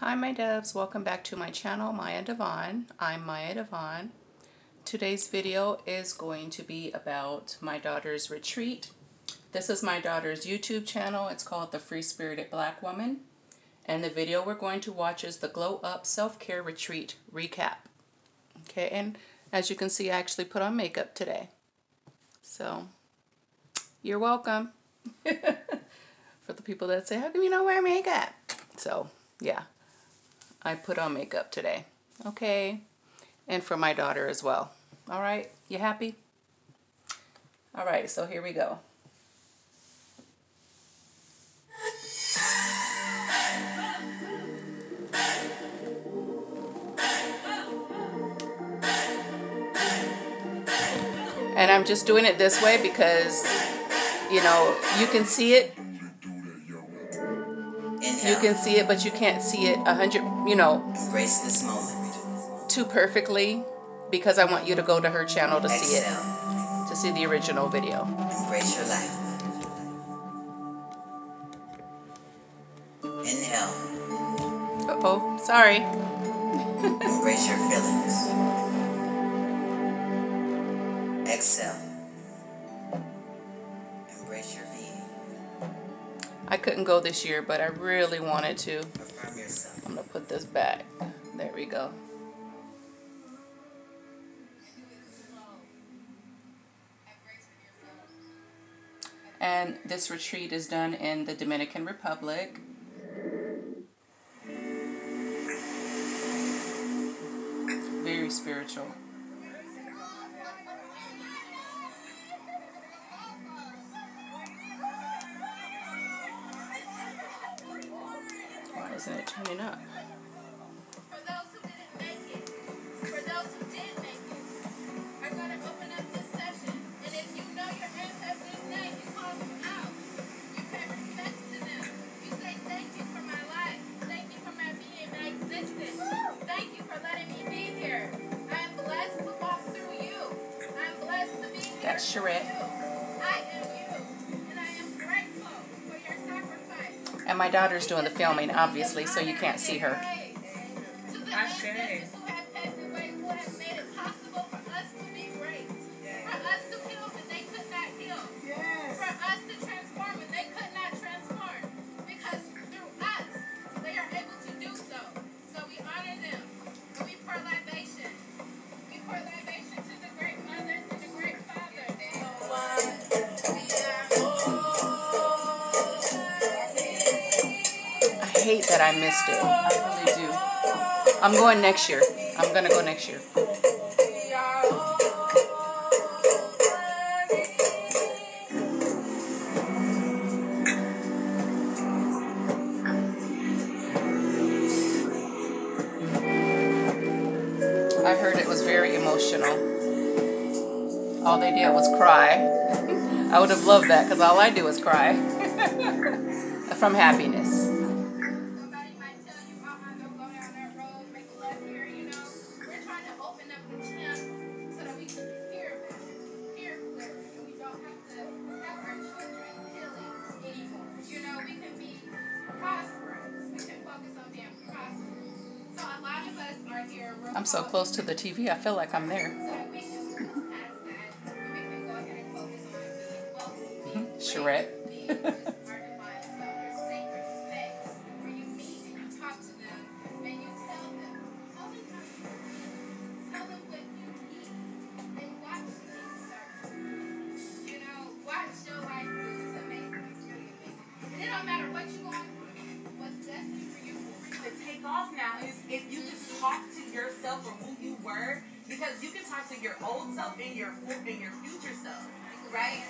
Hi my doves, welcome back to my channel, Mia Davonne. I'm Mia Davonne. Today's video is going to be about my daughter's retreat. This is my daughter's YouTube channel. It's called The Free Spirited Black Woman. And the video we're going to watch is the Glow Up Self-Care Retreat Recap. Okay, and as you can see, I actually put on makeup today. So, you're welcome. For the people that say, how come you don't wear makeup? So, yeah. I put on makeup today. Okay. And for my daughter as well. All right. You happy? All right. So here we go. And I'm just doing it this way because, you know, you can see it you can see it, but you can't see it a hundred, you know, Embrace this moment. too perfectly because I want you to go to her channel to see it, to see the original video. Embrace your life. Inhale. Uh-oh, sorry. Embrace your feelings. Exhale. Embrace your being. I couldn't go this year, but I really wanted to. Put this back. There we go. And this retreat is done in the Dominican Republic. Very spiritual. My daughter's doing the filming, obviously, so you can't see her. To the that I missed it. I really do. I'm going next year. I'm gonna go next year. I heard it was very emotional. All they did was cry. I would have loved that because all I do is cry from happiness. I'm so close to the TV, I feel like I'm there. Mm-hmm. So off now is if you just talk to yourself or who you were, because you can talk to your old self and your and your future self, right?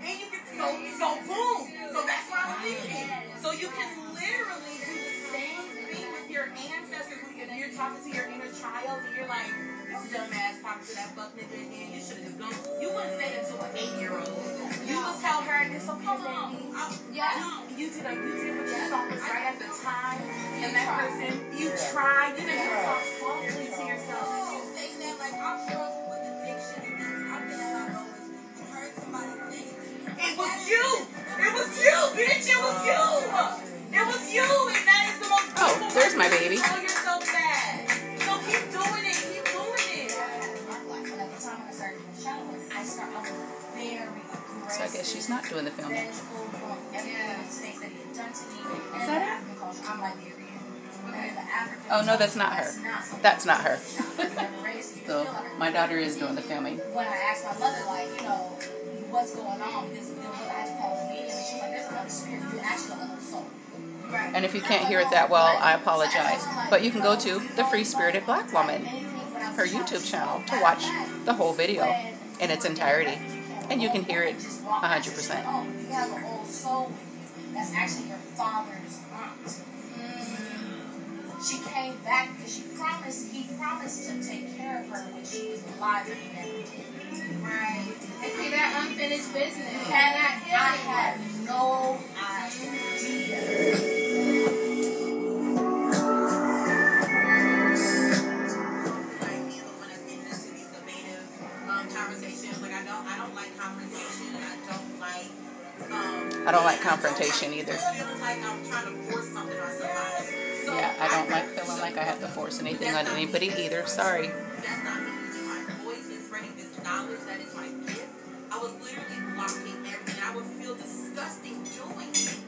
And you can so so boom. So that's why I'm thinking. So you can literally do the same thing with your ancestors. If you're talking to your inner child and you're like, this dumbass talking to that fuck nigga again, you should have tell her, it's okay, baby. Yes. You did a you did what you thought was right at the time, and that person you tried. You didn't talk softly to yourself. Saying that like I'm struggling with addiction and I've been at my lowest and heard somebody think It was you. It was you, bitch. It was you. It was you, and that is the most. Oh, there's not doing the filming. Is that I'm Liberian. Okay. Oh, no, that's not her. That's not her. so, my daughter is doing the filming. When I asked my mother, like, you know, what's going on, because, you know, I had to call the and she's like, there's another spirit. You actually the soul. And if you can't hear it that well, I apologize. But you can go to the Free Spirited Black Woman, her YouTube channel, to watch the whole video in its entirety. And you can hear it 100%. Oh, you have an old soul. That's actually your father's aunt. She came back because she promised, he promised to take care of her when she was alive and he never did. Right. And see that unfinished business. So Yeah, I don't like feeling like I have to force anything on anybody either. Sorry. That's not me using my voice and spreading this knowledge that is my gift. I was literally blocking everything. I would feel disgusting doing it.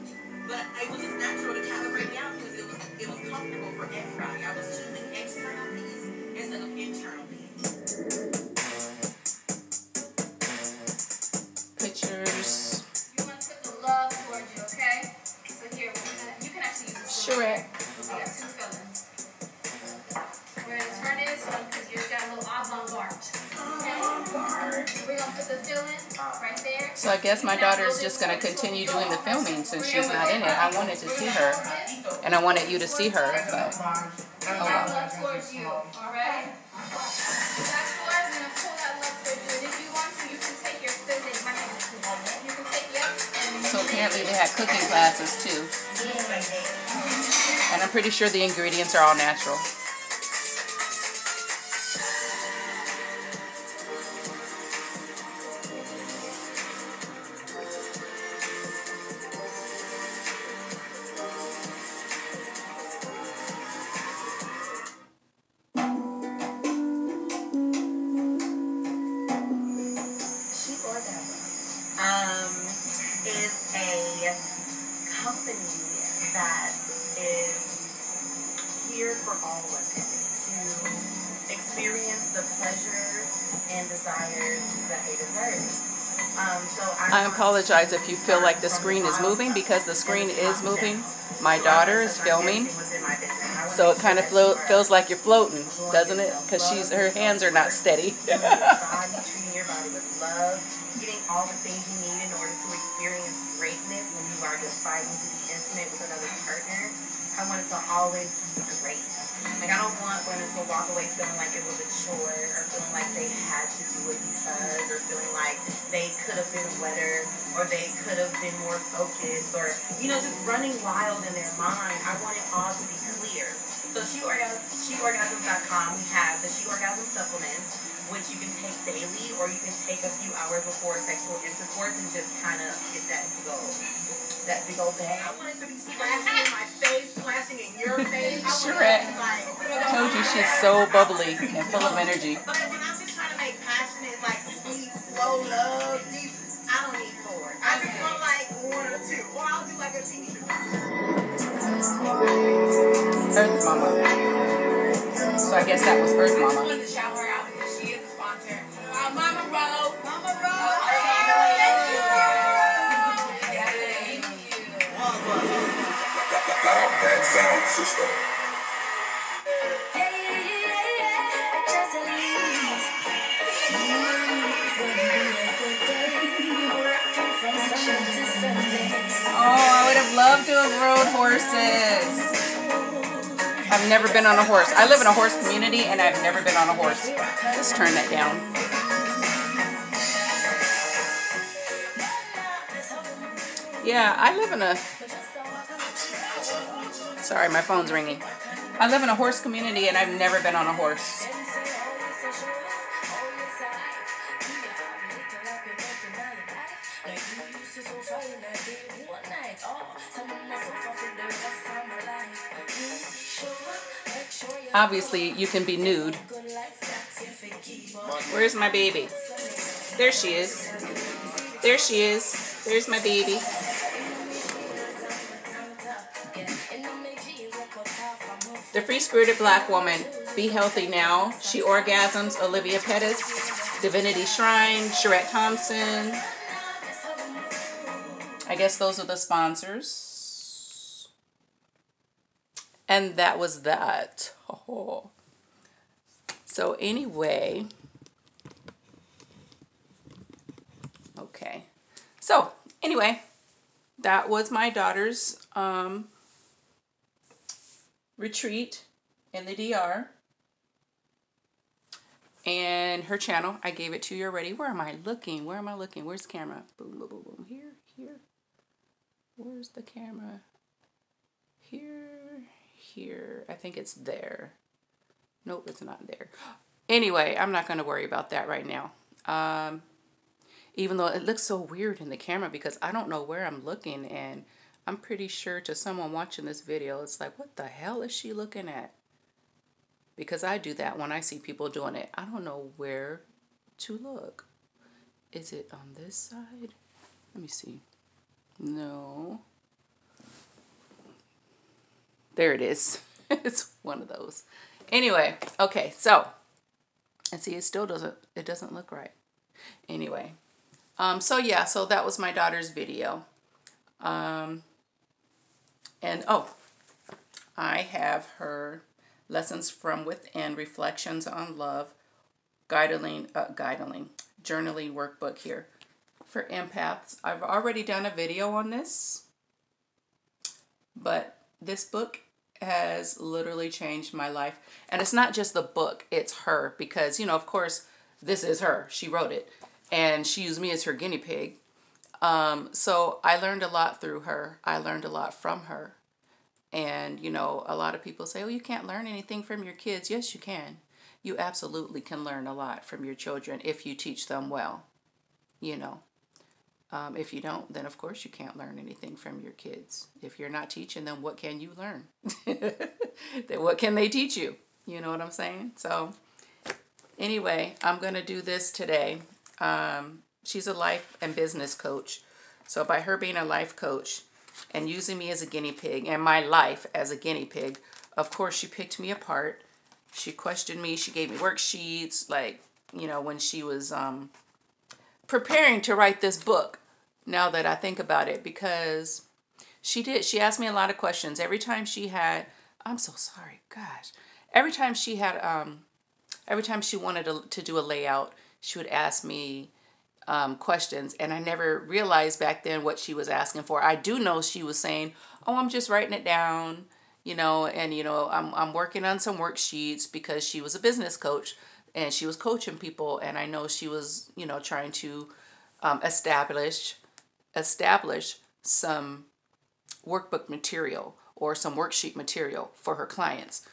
But it was just natural to calibrate down because it was it was comfortable for everybody. I was choosing external peace instead of internal peace. Shrek. We got two fillings. We're gonna turn this one because yours got a little avant-garde. We're gonna put the filling right there. So I guess my daughter is just going to continue doing the filming since she's not in it. I wanted to see her, and I wanted you to see her, but oh well. love towards you, alright? That's towards, and then pull that love towards you. And if you want to, you can take your filling. My hand is too hard. You can take, yep. And So apparently they had cooking classes too, and I'm pretty sure the ingredients are all natural. Desires that they deserve. Um, so I apologize if you feel like the screen is moving because the screen is moving. My daughter is filming, so it kind of flo- feels like you're floating, doesn't it? Because she's her hands are not steady. treating your body with love, getting all the things you need in order to experience greatness when you are deciding to be intimate with another partner. I want it to always be great. Like I don't want women to walk away feeling like it was a chore or feeling like they had to do it because or feeling like they could have been wetter or they could have been more focused or you know just running wild in their mind. I want it all to be clear. So she orgasm, we have the She Orgasm supplements, which you can take daily or you can take a few hours before sexual intercourse and just kind of get that old, that big old bag. I want it to be splashing in my face, splashing in your face. I want it to Shrek. like, Told you she's so bubbly and full of energy. But when I'm just trying to make passionate, like sweet, slow love, deep, I don't need four. I just want like one or two. Or I'll do like a t-shirt. Earth Mama. So I guess that was Earth I Mama. Loud Bad Sound System. Oh, I would have loved to have rode horses. I've never been on a horse. I live in a horse community and I've never been on a horse. Just turn that down. Yeah, I live in a. Sorry, my phone's ringing. I live in a horse community and I've never been on a horse. Obviously, you can be nude. Where's my baby? There she is. There she is. There's my baby. The Free Spirited Black Woman. Be Healthy Now. She Orgasms. Olivia Pettis. Divinity Shrine. Sherette Thompson. I guess those are the sponsors. And that was that. Oh. So anyway, okay. So anyway, that was my daughter's um, retreat in the DR. And her channel, I gave it to you already. Where am I looking? Where am I looking? Where's the camera? Boom, boom, boom, boom. Here, here. Where's the camera? Here, here. I think it's there. Nope, it's not there. Anyway, I'm not going to worry about that right now. Um, even though it looks so weird in the camera because I don't know where I'm looking and I'm pretty sure to someone watching this video, it's like, what the hell is she looking at? Because I do that when I see people doing it. I don't know where to look. Is it on this side? Let me see. No. There it is. it's one of those. Anyway, okay, so, and see, it still doesn't, it doesn't look right. Anyway, um, so yeah, so that was my daughter's video. Um, and oh, I have her Lessons from Within, Reflections on Love, guiding, uh, guiding, journaling workbook here for empaths. I've already done a video on this, but this book has literally changed my life. And it's not just the book, it's her because, you know, of course, this is her. She wrote it and she used me as her guinea pig. Um, so I learned a lot through her. I learned a lot from her. And, you know, a lot of people say, oh, you can't learn anything from your kids. Yes, you can. You absolutely can learn a lot from your children if you teach them well, you know. Um, if you don't, then of course you can't learn anything from your kids. If you're not teaching them, what can you learn? then what can they teach you? You know what I'm saying? So anyway, I'm going to do this today. Um, she's a life and business coach. So by her being a life coach and using me as a guinea pig and my life as a guinea pig, of course she picked me apart. She questioned me. She gave me worksheets like, you know, when she was um, preparing to write this book now that I think about it because she did. She asked me a lot of questions. Every time she had, I'm so sorry, gosh. Every time she had, um, every time she wanted to, to do a layout, she would ask me um, questions. And I never realized back then what she was asking for. I do know she was saying, oh, I'm just writing it down, you know, and, you know, I'm, I'm working on some worksheets because she was a business coach and she was coaching people. And I know she was, you know, trying to um, establish establish some workbook material or some worksheet material for her clients.